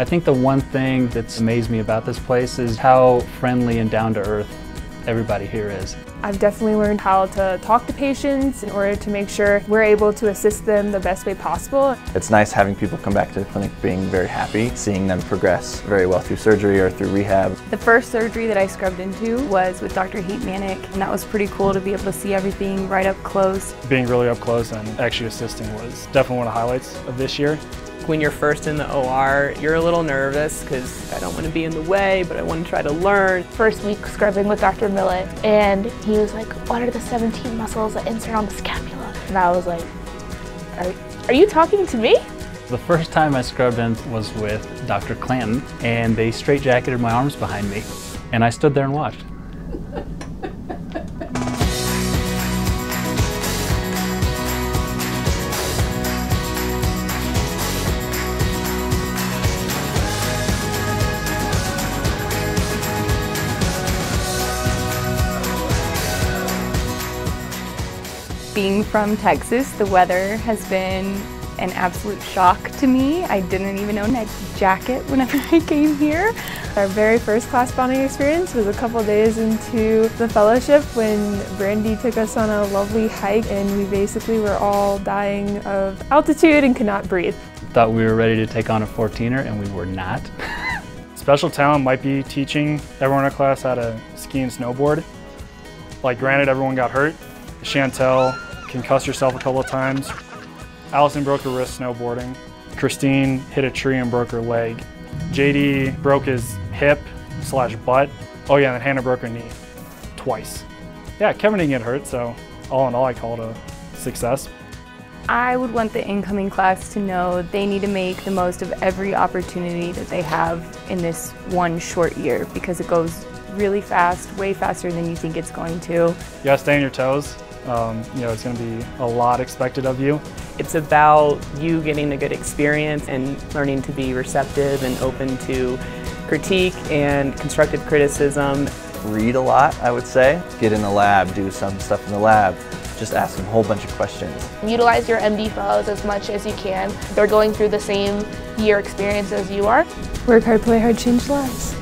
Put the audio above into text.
I think the one thing that's amazed me about this place is how friendly and down to earth everybody here is. I've definitely learned how to talk to patients in order to make sure we're able to assist them the best way possible. It's nice having people come back to the clinic being very happy, seeing them progress very well through surgery or through rehab. The first surgery that I scrubbed into was with Dr. Heat Manic, and that was pretty cool to be able to see everything right up close. Being really up close and actually assisting was definitely one of the highlights of this year when you're first in the OR, you're a little nervous because I don't want to be in the way, but I want to try to learn. First week scrubbing with Dr. Millett, and he was like, what are the 17 muscles that insert on the scapula? And I was like, are, are you talking to me? The first time I scrubbed in was with Dr. Clanton, and they straight jacketed my arms behind me, and I stood there and watched. Being from Texas, the weather has been an absolute shock to me. I didn't even own a jacket whenever I came here. Our very first class bonding experience was a couple days into the fellowship when Brandy took us on a lovely hike and we basically were all dying of altitude and could not breathe. Thought we were ready to take on a 14er and we were not. Special talent might be teaching everyone in our class how to ski and snowboard. Like granted everyone got hurt. Chantel concussed herself a couple of times. Allison broke her wrist snowboarding. Christine hit a tree and broke her leg. JD broke his hip slash butt. Oh yeah, and then Hannah broke her knee twice. Yeah, Kevin didn't get hurt, so all in all, I call it a success. I would want the incoming class to know they need to make the most of every opportunity that they have in this one short year because it goes really fast, way faster than you think it's going to. You gotta stay on your toes. Um, you know, it's going to be a lot expected of you. It's about you getting a good experience and learning to be receptive and open to critique and constructive criticism. Read a lot, I would say. Get in the lab, do some stuff in the lab. Just ask them a whole bunch of questions. Utilize your MD fellows as much as you can. They're going through the same year experience as you are. Work hard, play hard, change lives.